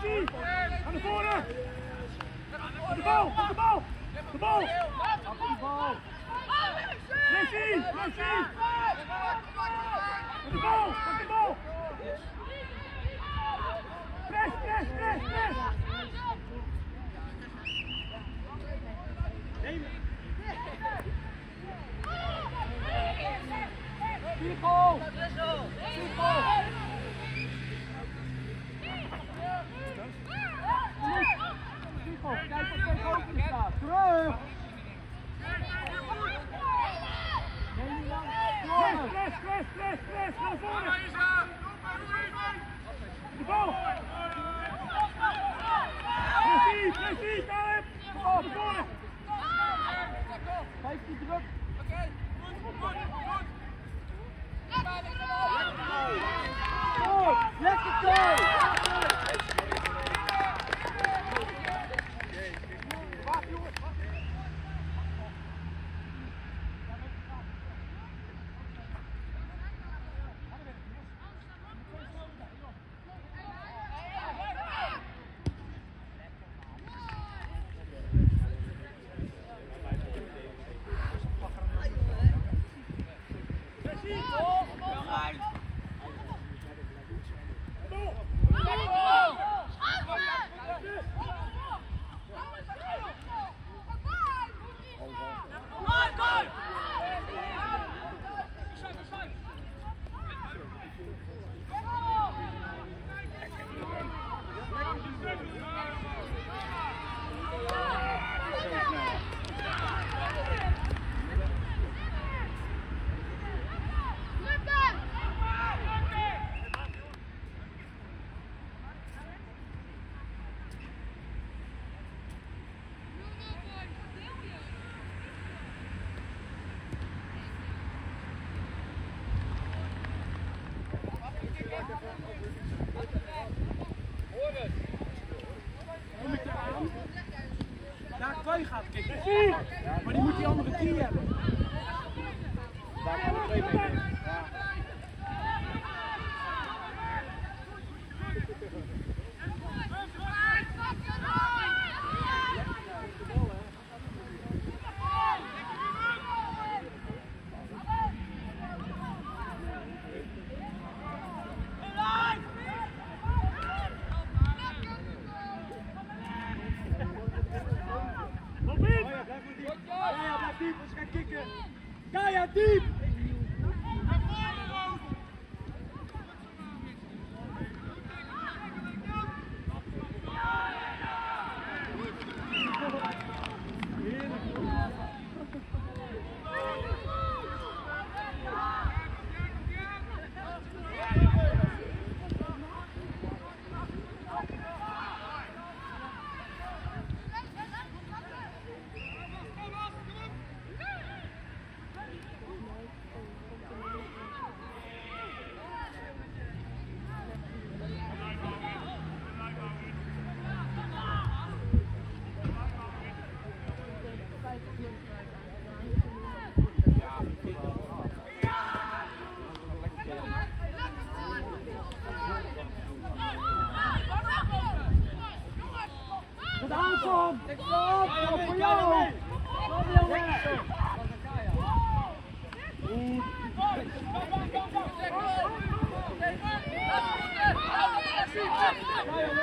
Pressie, pressie! Aan de voren! Op de bal, op de bal! De bal! Op de bal! Pressie, pressie! Op de bal, op de Kijk die Daar twee gaat kicken. Pressie! Maar die moet die andere tien hebben. Daar we twee mee.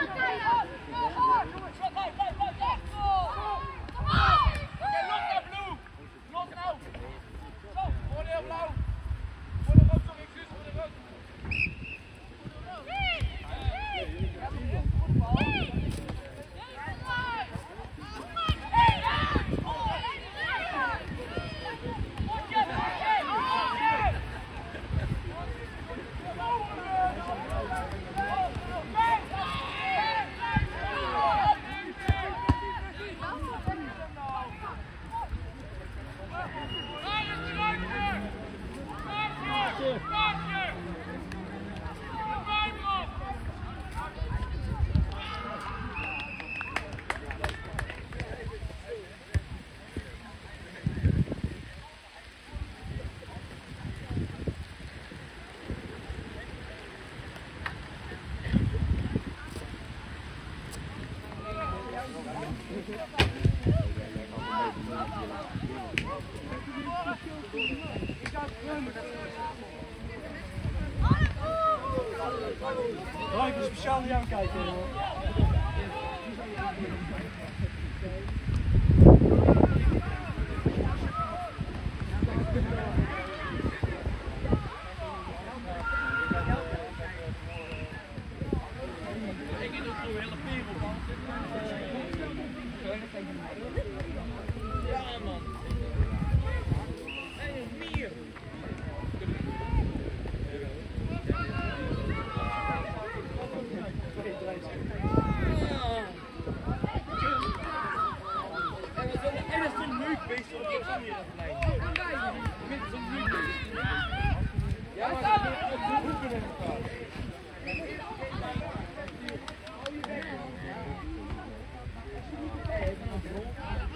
加油！加油！Ga ik er speciaal naar jou kijken, joh.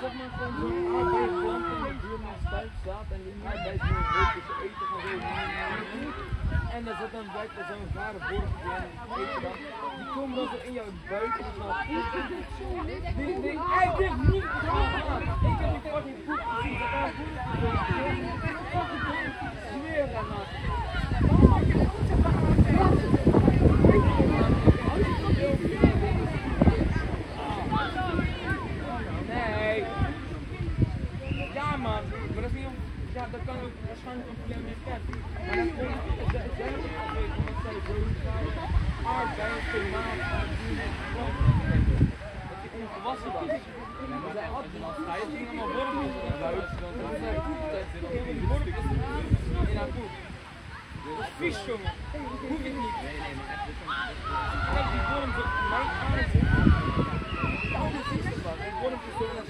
zeg maar gewoon zo'n arbeidsland in de buurman's thuis staat en die arbeidsman heeft ze eten van zo. En dan zit dan blijkbaar zo'n vader voor Die komen dan zo in jouw buik en dan Nee, nee, dit niet. Ik heb die kort niet goed gezien. Vies jongen, hoef ik niet. Nee, nee, maar. Ik heb die vorm van mijn aanzien. Ik word hem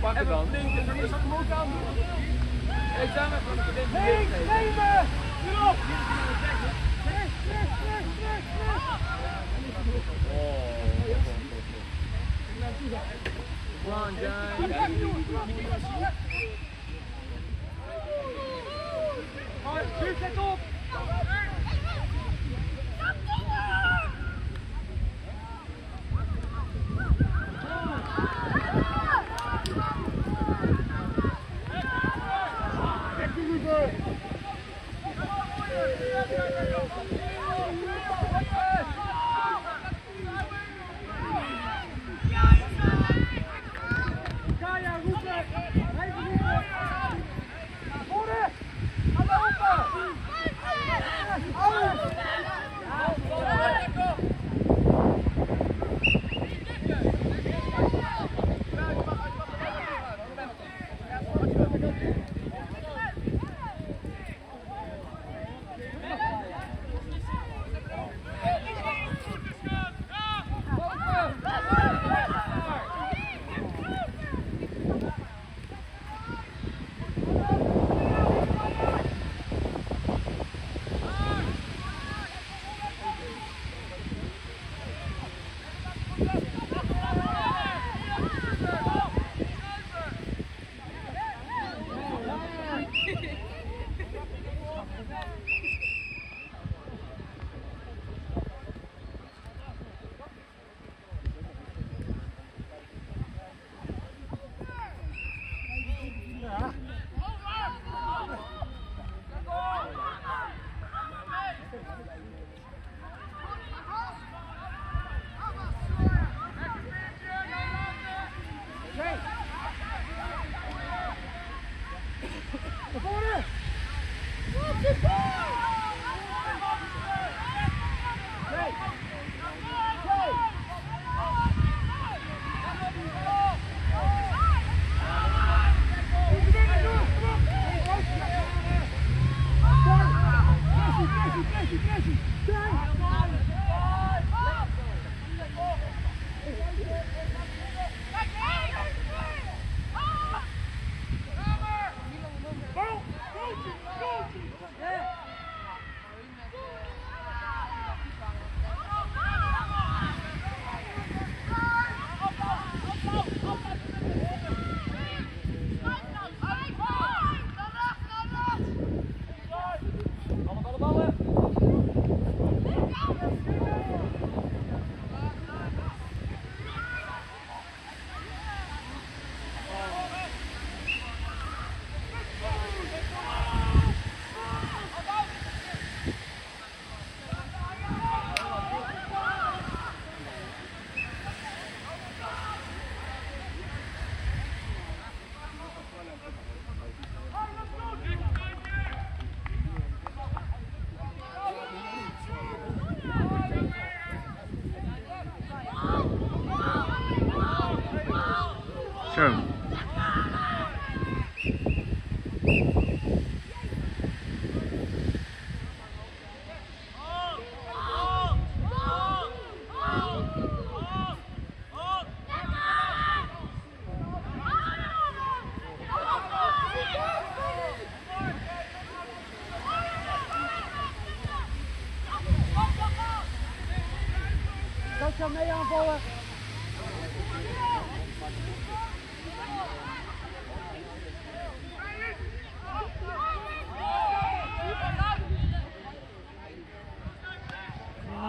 pakken dan. Links, zal ik hem ook aan doen? Ik sta met Links, nemen! Hierop! Rechts, rechts, rechts, rechts, rechts! Oh, Come on, John. Hard, stuur het op!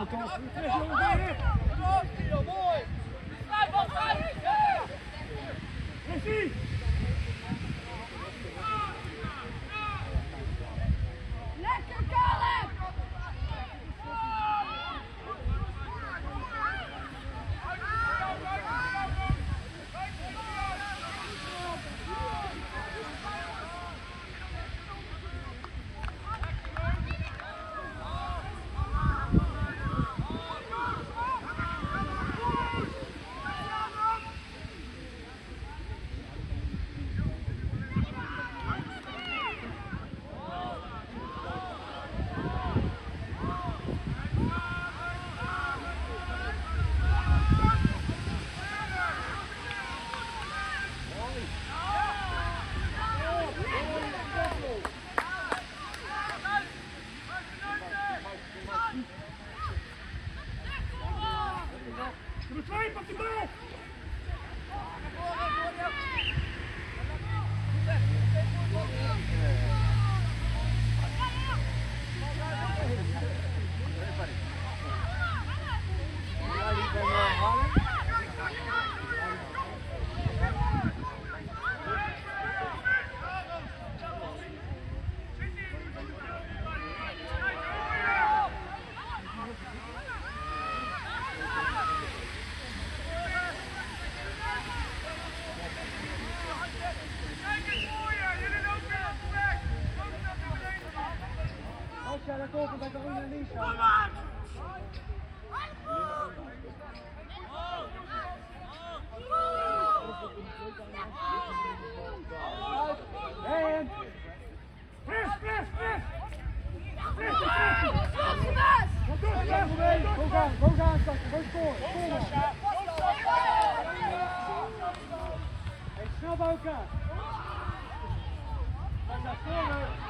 toch? Mooi! Precies! Hey, snel bij elkaar. Ga naar voren.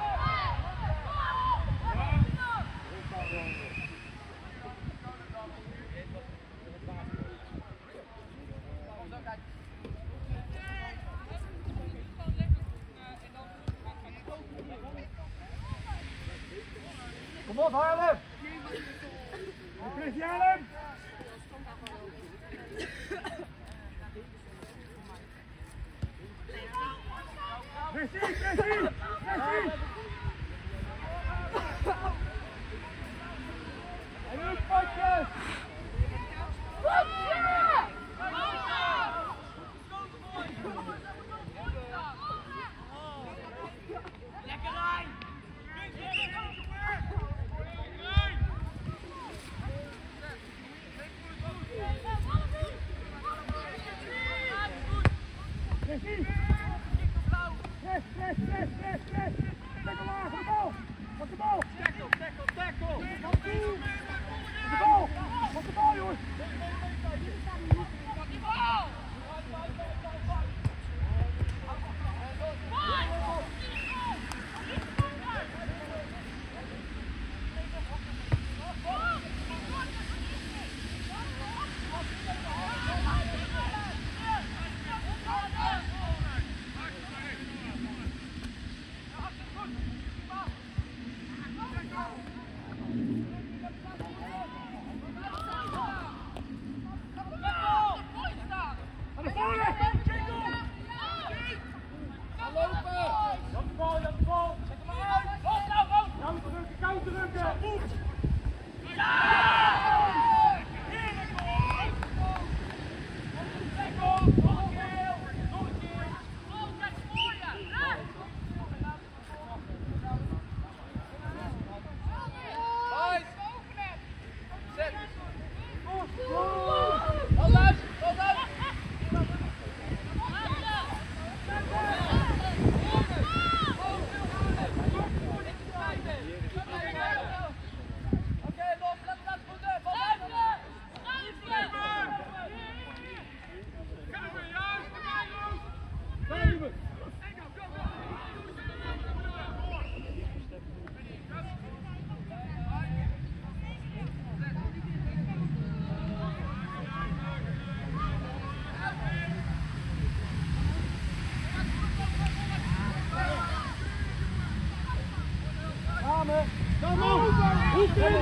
Good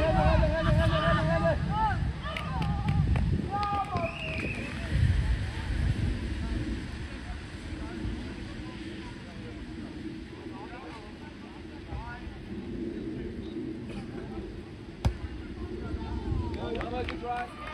try.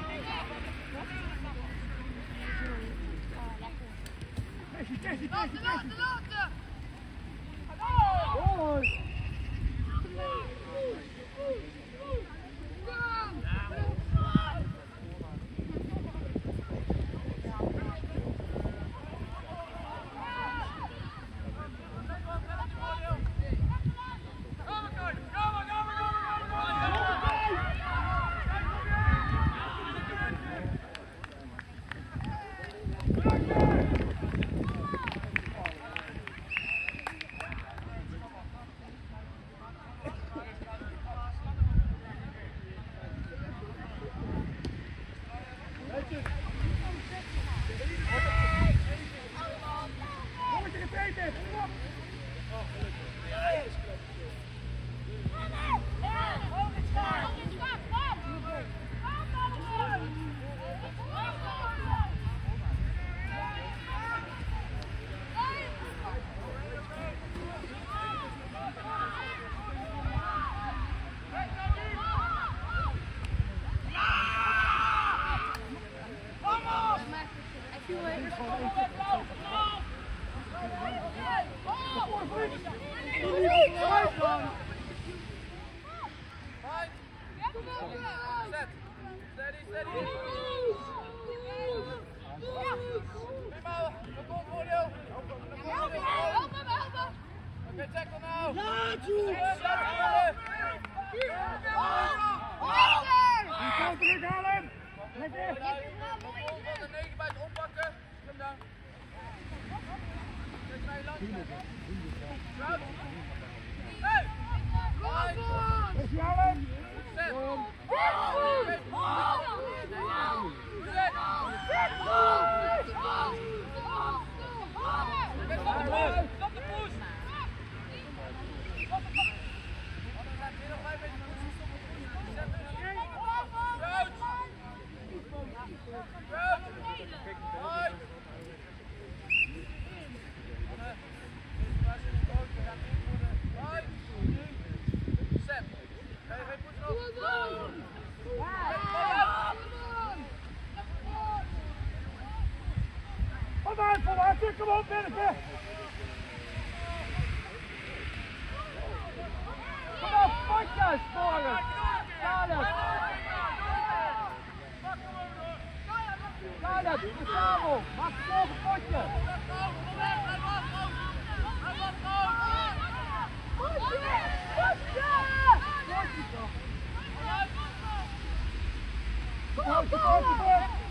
Go, go, go, go.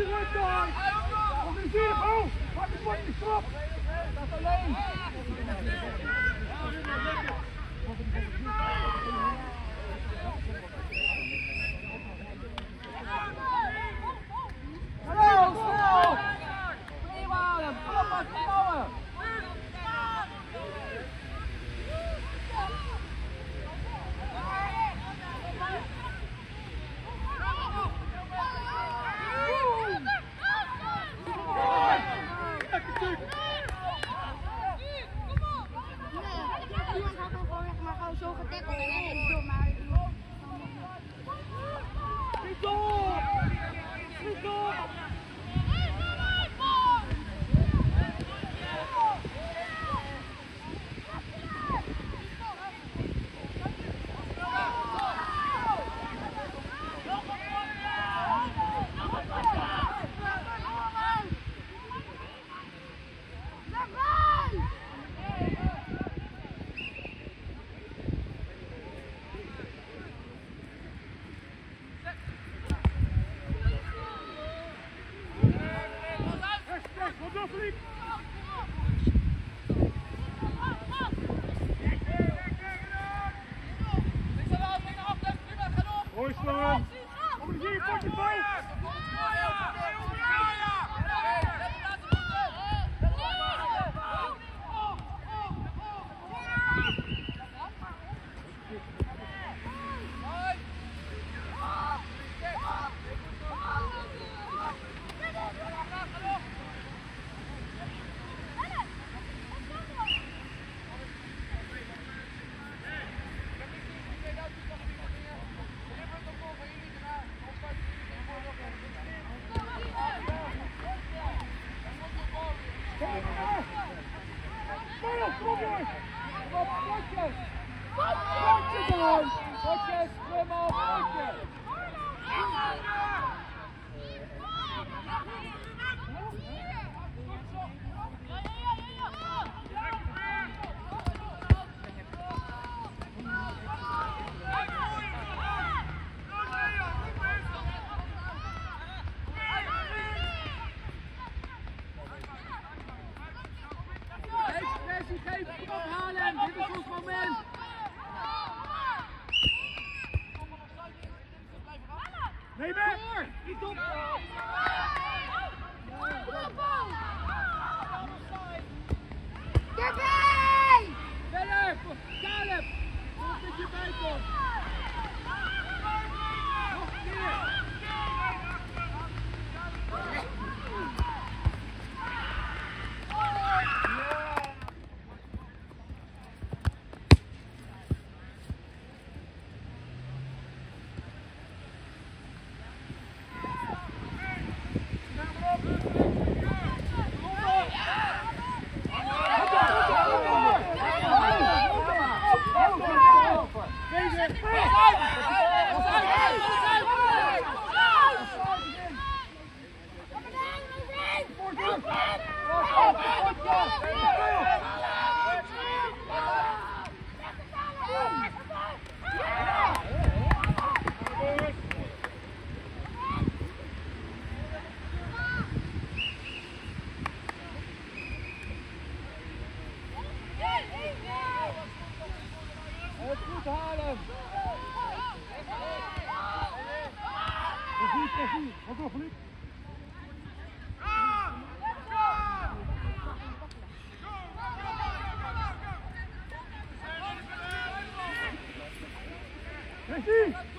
de rug daar! Kom in de oh! Pak de schop. strop! Dat alleen! Hey!